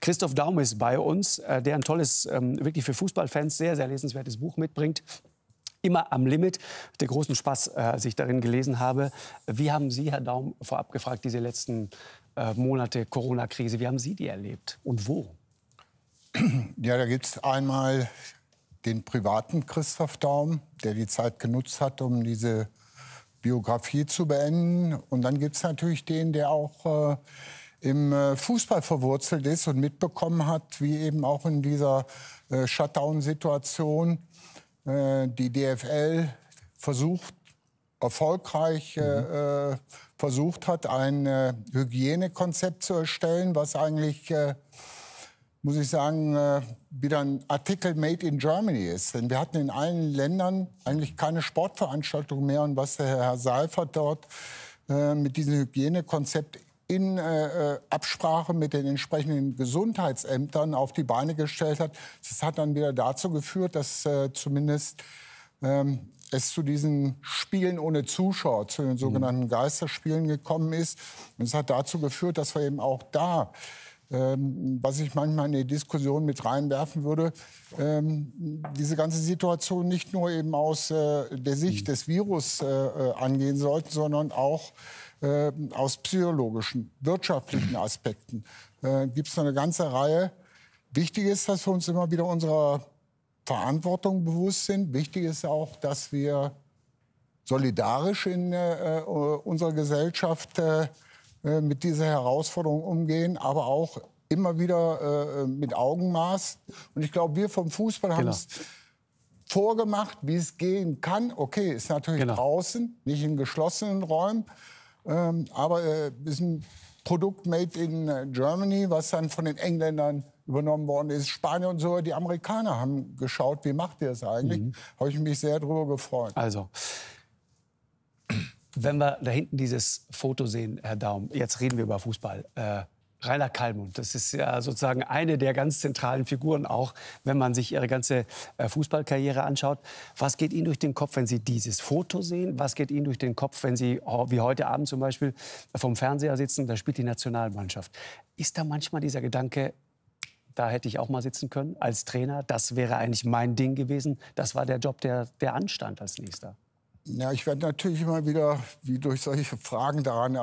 Christoph Daum ist bei uns, äh, der ein tolles, ähm, wirklich für Fußballfans sehr, sehr lesenswertes Buch mitbringt. Immer am Limit, der großen Spaß, äh, als ich darin gelesen habe. Wie haben Sie, Herr Daum, vorab gefragt, diese letzten äh, Monate Corona-Krise, wie haben Sie die erlebt und wo? Ja, da gibt es einmal den privaten Christoph Daum, der die Zeit genutzt hat, um diese Biografie zu beenden. Und dann gibt es natürlich den, der auch äh, im äh, Fußball verwurzelt ist und mitbekommen hat, wie eben auch in dieser äh, Shutdown-Situation äh, die DFL versucht, erfolgreich mhm. versucht hat, ein Hygienekonzept zu erstellen, was eigentlich muss ich sagen, wieder ein Artikel Made in Germany ist. Denn wir hatten in allen Ländern eigentlich keine Sportveranstaltung mehr. Und was der Herr Seifert dort mit diesem Hygienekonzept in äh, Absprache mit den entsprechenden Gesundheitsämtern auf die Beine gestellt hat, das hat dann wieder dazu geführt, dass zumindest ähm, es zu diesen Spielen ohne Zuschauer, zu den sogenannten Geisterspielen gekommen ist. Und es hat dazu geführt, dass wir eben auch da ähm, was ich manchmal in die Diskussion mit reinwerfen würde, ähm, diese ganze Situation nicht nur eben aus äh, der Sicht des Virus äh, äh, angehen sollten, sondern auch äh, aus psychologischen, wirtschaftlichen Aspekten. Äh, Gibt es eine ganze Reihe. Wichtig ist, dass wir uns immer wieder unserer Verantwortung bewusst sind. Wichtig ist auch, dass wir solidarisch in äh, unserer Gesellschaft äh, mit dieser Herausforderung umgehen, aber auch immer wieder äh, mit Augenmaß. Und ich glaube, wir vom Fußball haben genau. es vorgemacht, wie es gehen kann. Okay, ist natürlich genau. draußen, nicht in geschlossenen Räumen, ähm, aber äh, ist ein Produkt made in äh, Germany, was dann von den Engländern übernommen worden ist. Spanien und so, die Amerikaner haben geschaut, wie macht ihr es eigentlich? Mhm. Habe ich mich sehr darüber gefreut. Also, wenn wir da hinten dieses Foto sehen, Herr Daum, jetzt reden wir über Fußball. Äh, Rainer Kallmund, das ist ja sozusagen eine der ganz zentralen Figuren auch, wenn man sich ihre ganze äh, Fußballkarriere anschaut. Was geht Ihnen durch den Kopf, wenn Sie dieses Foto sehen? Was geht Ihnen durch den Kopf, wenn Sie, oh, wie heute Abend zum Beispiel, vom Fernseher sitzen, da spielt die Nationalmannschaft? Ist da manchmal dieser Gedanke, da hätte ich auch mal sitzen können als Trainer, das wäre eigentlich mein Ding gewesen, das war der Job, der, der anstand als nächster? Ja, ich werde natürlich immer wieder, wie durch solche Fragen daran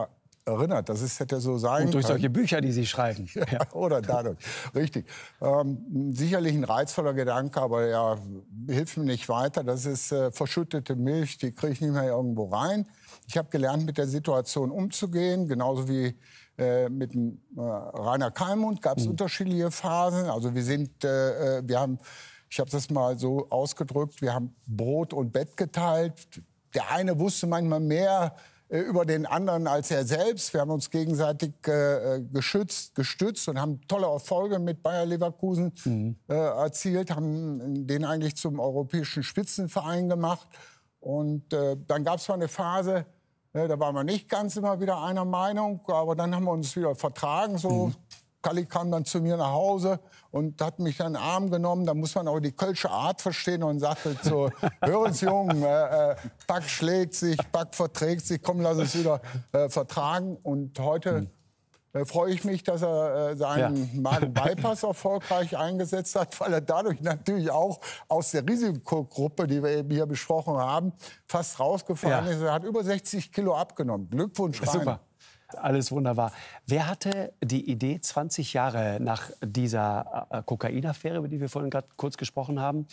erinnert, dass es hätte so sein Und durch solche Bücher, die Sie schreiben. Ja, oder dadurch. Richtig. Ähm, sicherlich ein reizvoller Gedanke, aber er hilft mir nicht weiter. Das ist äh, verschüttete Milch, die kriege ich nicht mehr irgendwo rein. Ich habe gelernt, mit der Situation umzugehen, genauso wie äh, mit dem, äh, Rainer Kalmund gab es mhm. unterschiedliche Phasen. Also wir sind, äh, äh wir haben ich habe das mal so ausgedrückt, wir haben Brot und Bett geteilt. Der eine wusste manchmal mehr über den anderen als er selbst. Wir haben uns gegenseitig äh, geschützt, gestützt und haben tolle Erfolge mit Bayer Leverkusen mhm. äh, erzielt, haben den eigentlich zum europäischen Spitzenverein gemacht. Und äh, dann gab es mal eine Phase, äh, da waren wir nicht ganz immer wieder einer Meinung, aber dann haben wir uns wieder vertragen, so mhm. Kalli kam dann zu mir nach Hause und hat mich dann in den Arm genommen. Da muss man auch die kölsche Art verstehen und sagte so, hören Sie, Jungen, äh, äh, Back schlägt sich, Back verträgt sich, komm, lass uns wieder äh, vertragen. Und heute äh, freue ich mich, dass er äh, seinen ja. Magen-Bypass erfolgreich eingesetzt hat, weil er dadurch natürlich auch aus der Risikogruppe, die wir eben hier besprochen haben, fast rausgefahren ja. ist. Er hat über 60 Kilo abgenommen. Glückwunsch, Rainer. Super. Alles wunderbar. Wer hatte die Idee, 20 Jahre nach dieser äh, Kokainaffäre, über die wir vorhin gerade kurz gesprochen haben,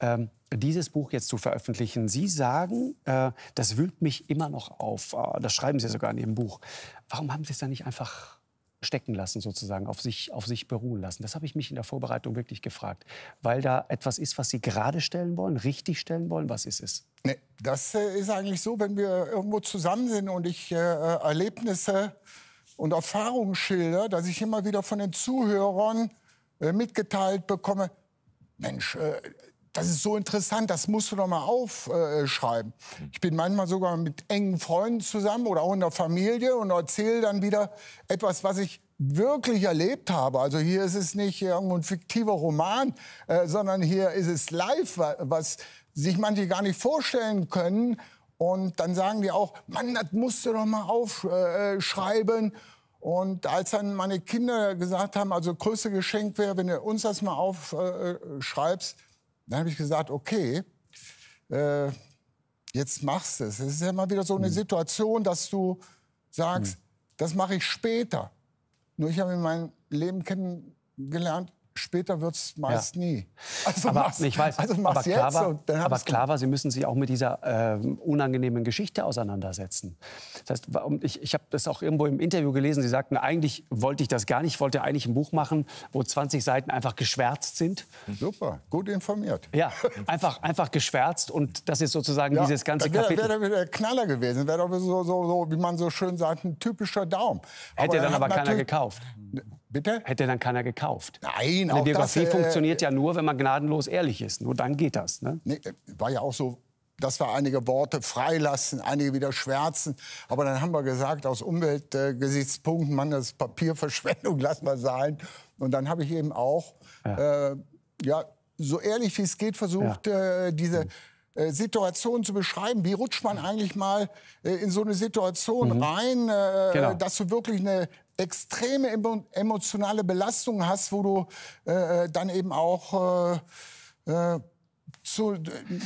ähm, dieses Buch jetzt zu veröffentlichen? Sie sagen, äh, das wühlt mich immer noch auf. Äh, das schreiben Sie sogar in Ihrem Buch. Warum haben Sie es dann nicht einfach stecken lassen, sozusagen, auf sich, auf sich beruhen lassen? Das habe ich mich in der Vorbereitung wirklich gefragt. Weil da etwas ist, was Sie gerade stellen wollen, richtig stellen wollen. Was ist es? Nee, das äh, ist eigentlich so, wenn wir irgendwo zusammen sind und ich äh, äh, Erlebnisse und Erfahrungen schilder, dass ich immer wieder von den Zuhörern äh, mitgeteilt bekomme, Mensch, äh, das ist so interessant, das musst du doch mal aufschreiben. Ich bin manchmal sogar mit engen Freunden zusammen oder auch in der Familie und erzähle dann wieder etwas, was ich wirklich erlebt habe. Also hier ist es nicht irgendwo ein fiktiver Roman, äh, sondern hier ist es live, was sich manche gar nicht vorstellen können. Und dann sagen die auch, Mann, das musst du doch mal aufschreiben. Und als dann meine Kinder gesagt haben, also größte Geschenk wäre, wenn du uns das mal aufschreibst, dann habe ich gesagt, okay, äh, jetzt machst du es. Es ist ja immer wieder so eine mhm. Situation, dass du sagst, mhm. das mache ich später. Nur ich habe in meinem Leben kennengelernt, später wird es meist ja. nie. Also aber mach's, ich weiß, also aber, klar war, aber klar war, Sie müssen sich auch mit dieser äh, unangenehmen Geschichte auseinandersetzen. Das heißt, ich, ich habe das auch irgendwo im Interview gelesen, Sie sagten, eigentlich wollte ich das gar nicht, ich wollte eigentlich ein Buch machen, wo 20 Seiten einfach geschwärzt sind. Super, gut informiert. Ja, einfach, einfach geschwärzt und das ist sozusagen ja, dieses ganze wär, Kapitel. Wäre wär der Knaller gewesen, wäre doch so, so, so, wie man so schön sagt, ein typischer Daumen. Hätte aber dann aber keiner gekauft. Bitte? Hätte dann keiner gekauft. Nein, Eine Biografie das, äh, funktioniert ja nur, wenn man gnadenlos ehrlich ist. Nur dann geht das. Ne? Nee, war ja auch so, dass wir einige Worte freilassen, einige wieder schwärzen. Aber dann haben wir gesagt, aus Umweltgesichtspunkten, man, das Papierverschwendung, lassen wir sein. Und dann habe ich eben auch, ja. Äh, ja, so ehrlich wie es geht, versucht, ja. äh, diese äh, Situation zu beschreiben. Wie rutscht man eigentlich mal äh, in so eine Situation mhm. rein, äh, genau. dass du wirklich eine extreme emotionale Belastung hast, wo du äh, dann eben auch äh, zu,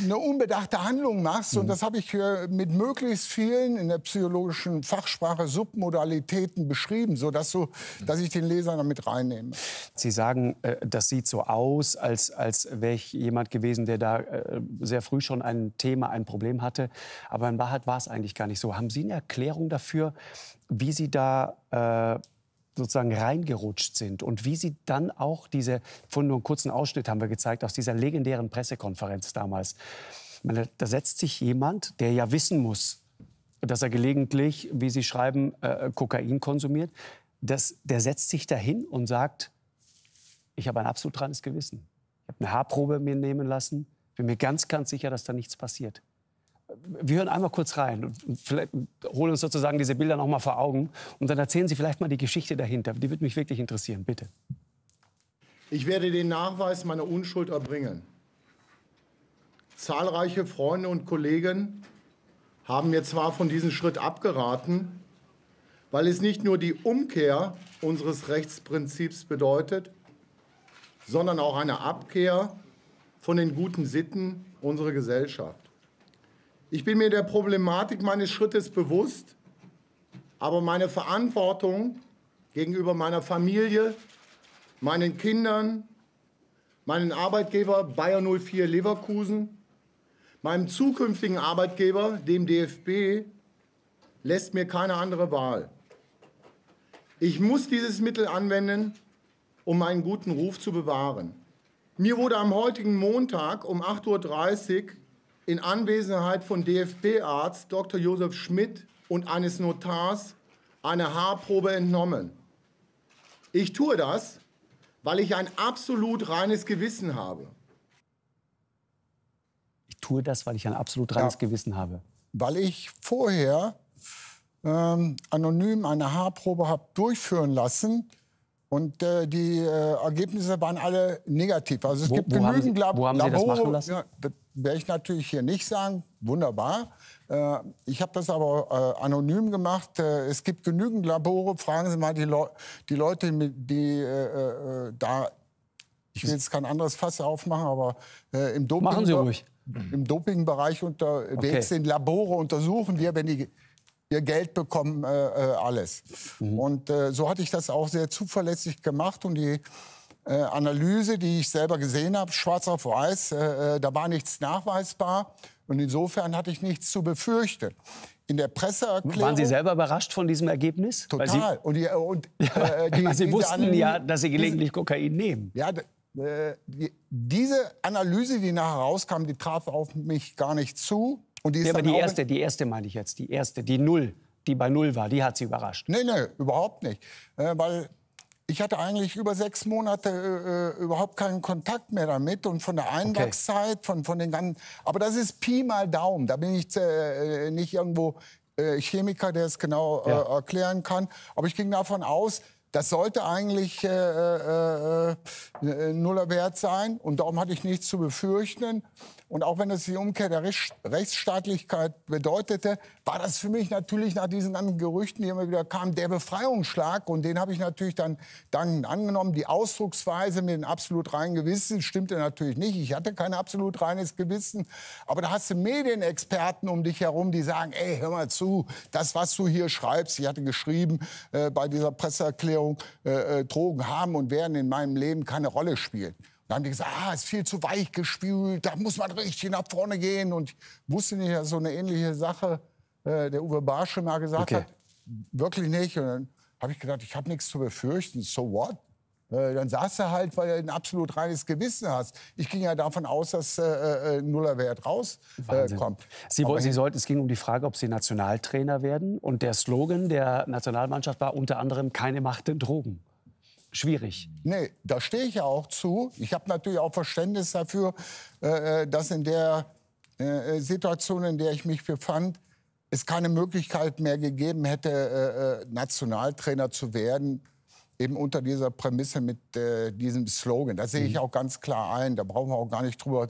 eine unbedachte Handlung machst. Mhm. Und das habe ich mit möglichst vielen in der psychologischen Fachsprache Submodalitäten beschrieben, sodass so, dass ich den Leser damit reinnehme. Sie sagen, äh, das sieht so aus, als, als wäre ich jemand gewesen, der da äh, sehr früh schon ein Thema, ein Problem hatte. Aber in Wahrheit war es eigentlich gar nicht so. Haben Sie eine Erklärung dafür, wie Sie da äh, sozusagen reingerutscht sind und wie sie dann auch diese, von nur einen kurzen Ausschnitt haben wir gezeigt, aus dieser legendären Pressekonferenz damals. Meine, da setzt sich jemand, der ja wissen muss, dass er gelegentlich, wie Sie schreiben, äh, Kokain konsumiert, das, der setzt sich dahin und sagt, ich habe ein absolut reines Gewissen. Ich habe eine Haarprobe mir nehmen lassen, bin mir ganz, ganz sicher, dass da nichts passiert wir hören einmal kurz rein und vielleicht holen uns sozusagen diese Bilder noch mal vor Augen und dann erzählen Sie vielleicht mal die Geschichte dahinter. Die würde mich wirklich interessieren, bitte. Ich werde den Nachweis meiner Unschuld erbringen. Zahlreiche Freunde und Kollegen haben mir zwar von diesem Schritt abgeraten, weil es nicht nur die Umkehr unseres Rechtsprinzips bedeutet, sondern auch eine Abkehr von den guten Sitten unserer Gesellschaft. Ich bin mir der Problematik meines Schrittes bewusst, aber meine Verantwortung gegenüber meiner Familie, meinen Kindern, meinen Arbeitgeber Bayer 04 Leverkusen, meinem zukünftigen Arbeitgeber, dem DFB, lässt mir keine andere Wahl. Ich muss dieses Mittel anwenden, um meinen guten Ruf zu bewahren. Mir wurde am heutigen Montag um 8.30 Uhr in Anwesenheit von DFB-Arzt Dr. Josef Schmidt und eines Notars eine Haarprobe entnommen. Ich tue das, weil ich ein absolut reines Gewissen habe. Ich tue das, weil ich ein absolut reines ja, Gewissen habe. Weil ich vorher ähm, anonym eine Haarprobe habe durchführen lassen und äh, die äh, Ergebnisse waren alle negativ. Also es wo, gibt wo genügend Lab wo haben Sie Labore. Das machen lassen? Ja, werde ich natürlich hier nicht sagen. Wunderbar. Äh, ich habe das aber äh, anonym gemacht. Äh, es gibt genügend Labore. Fragen Sie mal die, Le die Leute, die äh, da. Ich will jetzt kein anderes Fass aufmachen, aber im Doping. Machen Sie ruhig. Im Dopingbereich unterwegs okay. sind Labore untersuchen wir, wenn die ihr Geld bekommen, äh, äh, alles. Mhm. Und äh, so hatte ich das auch sehr zuverlässig gemacht und die äh, Analyse, die ich selber gesehen habe, schwarz auf weiß, äh, äh, da war nichts nachweisbar und insofern hatte ich nichts zu befürchten. In der Presseerklärung. Waren Sie selber überrascht von diesem Ergebnis? Total. Sie, und die, und, ja, die, Sie wussten Analyse, ja, dass Sie gelegentlich Kokain nehmen. Ja, die, diese Analyse, die nachher rauskam, die traf auf mich gar nicht zu. Und die ist ja, aber die erste, die erste meine ich jetzt, die erste, die Null, die bei Null war, die hat Sie überrascht. Nee, nee, überhaupt nicht. Äh, weil ich hatte eigentlich über sechs Monate äh, überhaupt keinen Kontakt mehr damit und von der Einwachszeit, okay. von, von den ganzen. Aber das ist Pi mal Daumen. Da bin ich äh, nicht irgendwo äh, Chemiker, der es genau äh, ja. erklären kann. Aber ich ging davon aus, das sollte eigentlich äh, äh, äh, Nullerwert sein und darum hatte ich nichts zu befürchten. Und auch wenn es die Umkehr der Rechtsstaatlichkeit bedeutete, war das für mich natürlich nach diesen ganzen Gerüchten, die immer wieder kamen, der Befreiungsschlag. Und den habe ich natürlich dann dankend angenommen. Die Ausdrucksweise mit dem absolut reinen Gewissen stimmte natürlich nicht. Ich hatte kein absolut reines Gewissen. Aber da hast du Medienexperten um dich herum, die sagen, ey, hör mal zu, das, was du hier schreibst, ich hatte geschrieben äh, bei dieser Presseerklärung, äh, äh Drogen haben und werden in meinem Leben keine Rolle spielen. Dann haben die gesagt, ah, ist viel zu weich gespült, da muss man richtig nach vorne gehen. Und ich wusste nicht, dass so eine ähnliche Sache äh, der Uwe Barsche mal gesagt okay. hat. Wirklich nicht. Und dann habe ich gedacht, ich habe nichts zu befürchten. So what? Äh, dann saß er halt, weil er ein absolut reines Gewissen hast. Ich ging ja davon aus, dass äh, äh Nullerwert rauskommt. Äh, Sie, Sie sollten, es ging um die Frage, ob Sie Nationaltrainer werden. Und der Slogan der Nationalmannschaft war unter anderem keine Macht in Drogen schwierig. Nee, da stehe ich ja auch zu. Ich habe natürlich auch Verständnis dafür, äh, äh, dass in der äh, Situation, in der ich mich befand, es keine Möglichkeit mehr gegeben hätte, Nationaltrainer zu werden, eben unter dieser Prämisse mit äh, diesem Slogan. Das sehe ich mhm. auch ganz klar ein. Da brauchen wir auch gar nicht drüber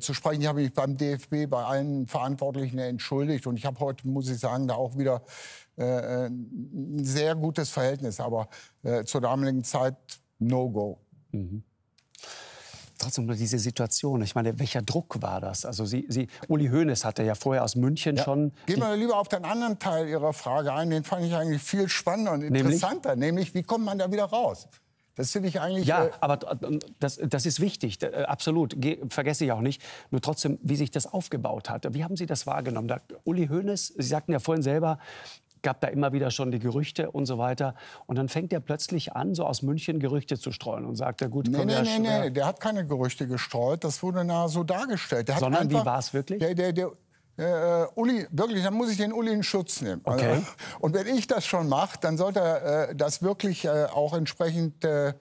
zu sprechen. Ich habe mich beim DFB bei allen Verantwortlichen entschuldigt und ich habe heute, muss ich sagen, da auch wieder äh, ein sehr gutes Verhältnis, aber äh, zur damaligen Zeit No-Go. Mhm. Trotzdem nur diese Situation. Ich meine, welcher Druck war das? Also Sie, Sie Uli Hoeneß hatte ja vorher aus München ja. schon. Gehen wir lieber auf den anderen Teil Ihrer Frage ein. Den fand ich eigentlich viel spannender und interessanter. Nämlich, nämlich wie kommt man da wieder raus? Das finde ich eigentlich. Ja, äh aber das, das ist wichtig, äh, absolut. Ge vergesse ich auch nicht. Nur trotzdem, wie sich das aufgebaut hat. Wie haben Sie das wahrgenommen? Da, Uli Hoeneß, Sie sagten ja vorhin selber, gab da immer wieder schon die Gerüchte und so weiter. Und dann fängt er plötzlich an, so aus München Gerüchte zu streuen und sagt, ja gut, nee, nee, nee, nee, der hat keine Gerüchte gestreut. Das wurde nahe so dargestellt. Der Sondern einfach, wie war es wirklich? Der, der, der, äh, Uli, wirklich, dann muss ich den Uli in Schutz nehmen. Okay. Also, und wenn ich das schon mache, dann sollte er äh, das wirklich äh, auch entsprechend äh,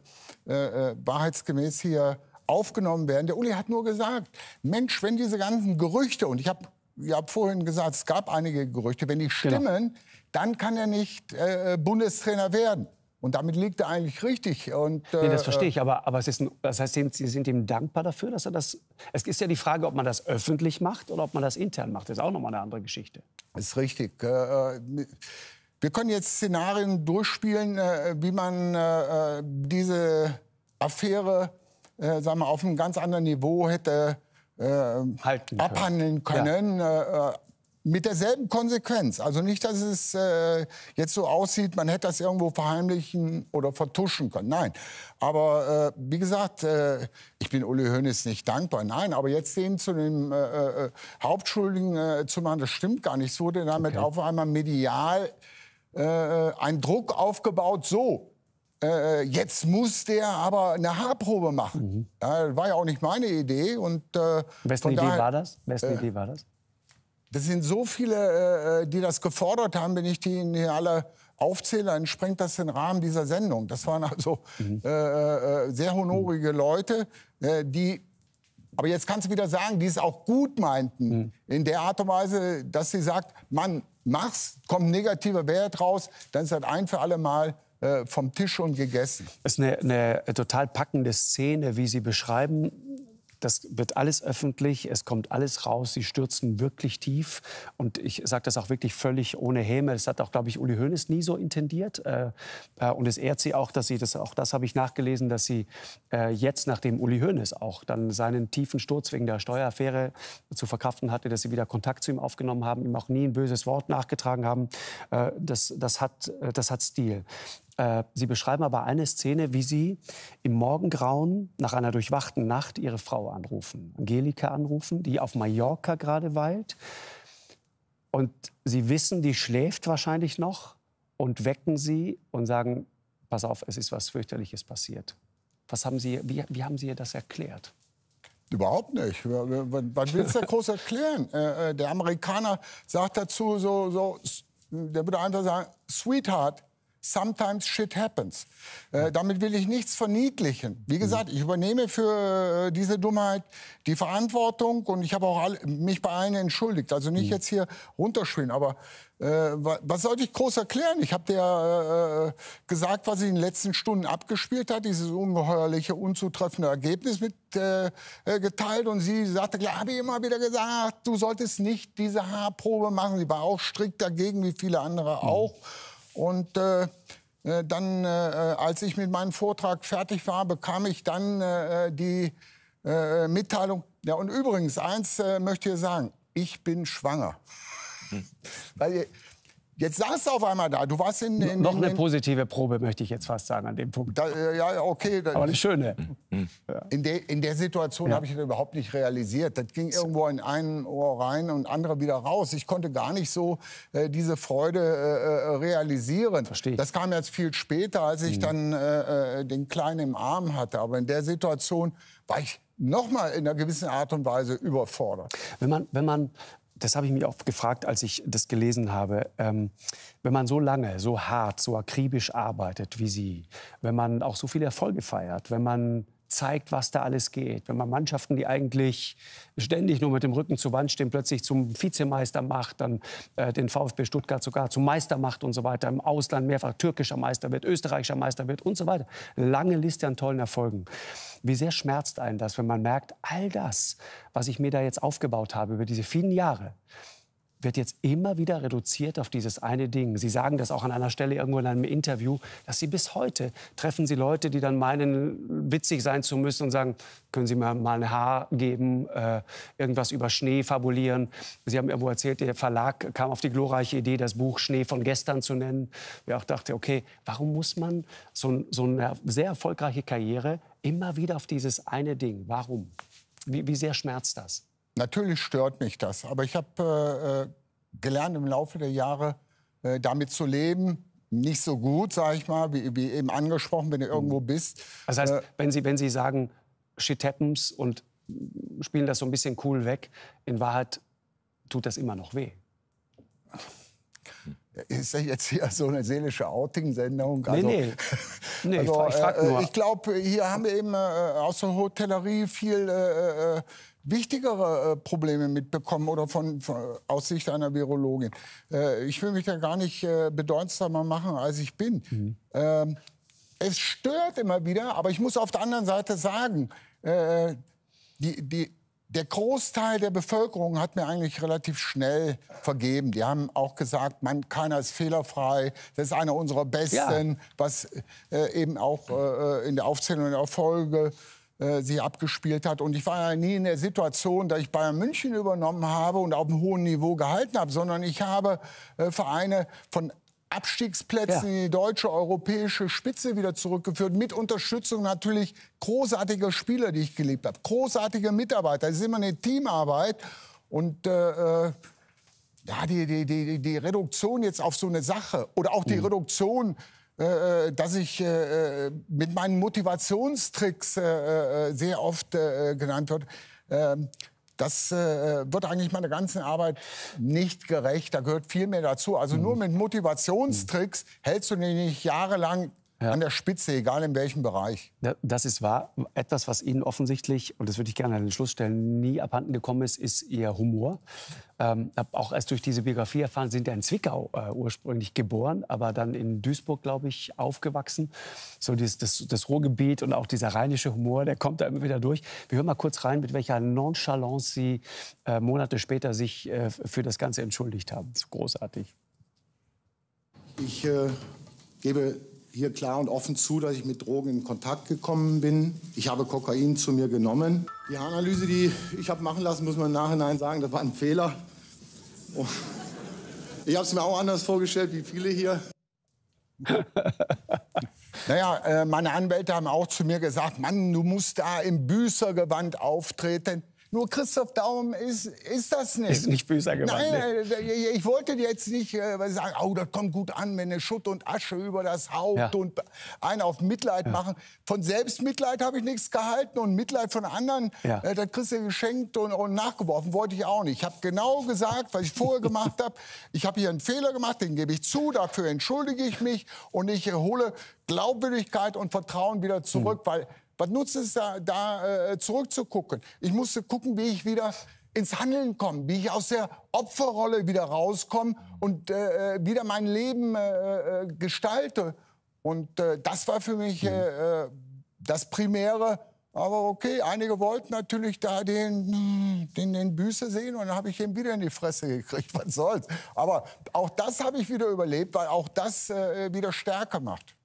äh, wahrheitsgemäß hier aufgenommen werden. Der Uli hat nur gesagt, Mensch, wenn diese ganzen Gerüchte, und ich habe ich hab vorhin gesagt, es gab einige Gerüchte, wenn die genau. stimmen, genau dann kann er nicht äh, Bundestrainer werden. Und damit liegt er eigentlich richtig. Und, äh, nee, das verstehe ich. Aber, aber es ist ein, das heißt, Sie sind ihm dankbar dafür, dass er das. Es ist ja die Frage, ob man das öffentlich macht oder ob man das intern macht. Das ist auch nochmal eine andere Geschichte. Ist richtig. Äh, äh wir können jetzt Szenarien durchspielen, äh, wie man äh, äh, diese Affäre sagen wir, auf einem ganz anderen Niveau hätte abhandeln können. Ja mit derselben Konsequenz. Also nicht, dass es äh, jetzt so aussieht, man hätte das irgendwo verheimlichen oder vertuschen können. Nein. Aber äh, wie gesagt, äh, ich bin Uli Hoeneß nicht dankbar. Nein, aber jetzt den zu dem äh, äh, Hauptschuldigen äh, zu machen, das stimmt gar nicht. Es wurde damit okay. auf einmal medial ein Druck aufgebaut. So, jetzt muss der aber eine Haarprobe machen. Mhm. War ja auch nicht meine Idee. Und, Wessen Idee war das? Wessen Idee war das? Das sind so viele, äh, äh, die das gefordert haben. Wenn ich die Ihnen hier alle aufzähle, dann sprengt das den Rahmen dieser Sendung. Das waren also mhm. äh, sehr honorige mhm. Leute, die aber jetzt kannst du wieder sagen, die es auch gut meinten. Mhm. In der Art und Weise, dass sie sagt, Mann, mach's, kommt ein negativer Wert raus, dann ist das ein für alle Mal äh, vom Tisch und gegessen. Das ist eine, eine total packende Szene, wie Sie beschreiben, das wird alles öffentlich, es kommt alles raus. Sie stürzen wirklich tief. Und ich sage das auch wirklich völlig ohne Häme. Das hat auch, glaube ich, Uli Hoeneß nie so intendiert. Äh, äh, und es ehrt sie auch, dass sie, das, auch das habe ich nachgelesen, dass sie äh, jetzt, nachdem Uli Hoeneß auch dann seinen tiefen Sturz wegen der Steueraffäre zu verkraften hatte, dass sie wieder Kontakt zu ihm aufgenommen haben, ihm auch nie ein böses Wort nachgetragen haben. das, das, hat, das hat Stil. Äh, Sie beschreiben aber eine Szene, wie Sie im Morgengrauen nach einer durchwachten Nacht Ihre Frau anrufen, Angelika anrufen, die auf Mallorca gerade weilt. Und Sie wissen, die schläft wahrscheinlich noch und wecken sie und sagen, pass auf, es ist was fürchterliches passiert. Was haben Sie, wie, wie haben Sie ihr das erklärt? Überhaupt nicht. Was willst du groß erklären? Äh, äh, der Amerikaner sagt dazu so, so, der würde einfach sagen, Sweetheart, sometimes shit happens. Äh, damit will ich nichts verniedlichen. Wie gesagt, ich übernehme für äh, diese Dummheit die Verantwortung und ich habe auch alle, mich bei allen entschuldigt. Also nicht mhm. jetzt hier runterspielen, aber äh, was sollte ich groß erklären? Ich habe dir äh, gesagt, was sich in den letzten Stunden abgespielt hat, dieses ungeheuerliche, unzutreffende Ergebnis mitgeteilt. Äh, und sie sagte, klar, habe ich immer wieder gesagt, du solltest nicht diese Haarprobe machen. Sie war auch strikt dagegen, wie viele andere mhm. Und äh, äh, dann, äh, als ich mit meinem Vortrag fertig war, bekam ich dann äh, die äh, Mitteilung. Ja, und übrigens, eins äh, möchte ich sagen, ich bin schwanger. Hm. Weil Jetzt saß du auf einmal da. Du warst in, in noch in, eine positive Probe möchte ich jetzt fast sagen an dem Punkt. Da, äh, ja, okay. Da, Aber eine schöne. In, de, in der Situation ja. habe ich das überhaupt nicht realisiert. Das ging irgendwo in ein Ohr rein und andere wieder raus. Ich konnte gar nicht so äh, diese Freude äh, äh realisieren. Verstehe. Das kam jetzt viel später, als ich mhm. dann äh, äh, den Kleinen im Arm hatte. Aber in der Situation war ich noch mal in einer gewissen Art und Weise überfordert. Wenn man, wenn man das habe ich mich oft gefragt, als ich das gelesen habe. Ähm, wenn man so lange, so hart, so akribisch arbeitet wie Sie, wenn man auch so viele Erfolge feiert, wenn man zeigt, was da alles geht. Wenn man Mannschaften, die eigentlich ständig nur mit dem Rücken zur Wand stehen, plötzlich zum Vizemeister macht, dann äh, den VfB Stuttgart sogar zum Meister macht und so weiter, im Ausland mehrfach türkischer Meister wird, österreichischer Meister wird und so weiter. Lange Liste an tollen Erfolgen. Wie sehr schmerzt einen das, wenn man merkt, all das, was ich mir da jetzt aufgebaut habe über diese vielen Jahre, wird jetzt immer wieder reduziert auf dieses eine Ding. Sie sagen das auch an einer Stelle irgendwo in einem Interview, dass Sie bis heute treffen Sie Leute, die dann meinen, witzig sein zu müssen und sagen, können Sie mir mal ein Haar geben, äh, irgendwas über Schnee fabulieren. Sie haben irgendwo erzählt, der Verlag kam auf die glorreiche Idee, das Buch Schnee von gestern zu nennen. Ich auch dachte, okay, warum muss man so, so eine sehr erfolgreiche Karriere immer wieder auf dieses eine Ding? Warum? Wie, wie sehr schmerzt das? Natürlich stört mich das, aber ich habe äh, äh, gelernt im Laufe der Jahre äh, damit zu leben. Nicht so gut, sage ich mal, wie, wie, eben angesprochen, wenn du mhm. irgendwo bist. Das heißt, äh, wenn, Sie, wenn Sie sagen, shit happens und spielen das so ein bisschen cool weg, in Wahrheit tut das immer noch weh. Ist das jetzt hier so eine seelische Outing-Sendung? Also, nee, nee. nee also, ich, frag, ich, äh, ich glaube, hier haben wir eben äh, aus der Hotellerie viel äh, äh wichtigere äh, Probleme mitbekommen oder von, von, aus Sicht einer Virologin. Äh, ich will mich da gar nicht äh, bedeutsamer machen, als ich bin. Mhm. Ähm, es stört immer wieder, aber ich muss auf der anderen Seite sagen, äh, die, die, der Großteil der Bevölkerung hat mir eigentlich relativ schnell vergeben. Die haben auch gesagt, man, keiner ist fehlerfrei. Das ist einer unserer Besten, ja. was äh, eben auch äh, in der Aufzählung der Erfolge äh, sie abgespielt hat. Und ich war ja nie in der Situation, dass ich Bayern München übernommen habe und auf einem hohen Niveau gehalten habe, sondern ich habe äh, Vereine von Abstiegsplätzen ja. in die deutsche, europäische Spitze wieder zurückgeführt. Mit Unterstützung natürlich großartiger Spieler, die ich geliebt habe. Großartige Mitarbeiter. Das ist immer eine Teamarbeit. Und äh, äh ja, die, die, die, die Reduktion jetzt auf so eine Sache oder auch die mhm. Reduktion dass ich äh, mit meinen Motivationstricks sehr oft genannt wird. Ähm, das wird eigentlich meiner ganzen Arbeit nicht gerecht. Da gehört viel mehr dazu. Also nur mhm. mit Motivationstricks hältst du dich nicht jahrelang ja. an der Spitze, egal in welchem Bereich. Das ist wahr. Etwas, was Ihnen offensichtlich, und das würde ich gerne an den Schluss stellen, nie abhanden gekommen ist, ist Ihr Humor. Ähm, auch erst durch diese Biografie erfahren, sind ja in Zwickau äh, ursprünglich geboren, aber dann in Duisburg, glaube ich, aufgewachsen. So dieses, das, das Ruhrgebiet und auch dieser rheinische Humor, der kommt da immer wieder durch. Wir hören mal kurz rein, mit welcher Nonchalance Sie äh, Monate später sich äh, für das Ganze entschuldigt haben. Das ist großartig. Ich äh, gebe hier klar und offen zu, dass ich mit Drogen in Kontakt gekommen bin. Ich habe Kokain zu mir genommen. Die Haaranalyse, die ich habe machen lassen, muss man im Nachhinein sagen, das war ein Fehler. Oh. Ich habe es mir auch anders vorgestellt, wie viele hier. naja, äh, meine Anwälte haben auch zu mir gesagt, Mann, du musst da im Büßergewand auftreten. Nur Christoph Daum ist, ist das nicht. Ist nicht böser gemeint. Nein, nee. ich wollte jetzt nicht äh, sagen, oh, das kommt gut an, wenn eine Schutt und Asche über das Haupt ja. und einen auf Mitleid ja. machen. Von Selbstmitleid habe ich nichts gehalten und Mitleid von anderen, ja. äh, das kriegst du geschenkt und, und nachgeworfen, wollte ich auch nicht. Ich habe genau gesagt, was ich vorher gemacht habe. Ich habe hier einen Fehler gemacht, den gebe ich zu, dafür entschuldige ich mich und ich hole Glaubwürdigkeit und Vertrauen wieder zurück, mhm. weil was nutzt es da, da äh, zurückzugucken? Ich musste gucken, wie ich wieder ins Handeln komme, wie ich aus der Opferrolle wieder rauskomme und äh, äh wieder mein Leben äh, äh, gestalte. Und äh, das war für mich das Primäre. Aber okay, einige wollten natürlich da den, den, den Büße sehen und dann habe ich ihn wieder in die Fresse gekriegt. Was soll's? Aber auch das habe ich wieder überlebt, weil auch das wieder stärker macht.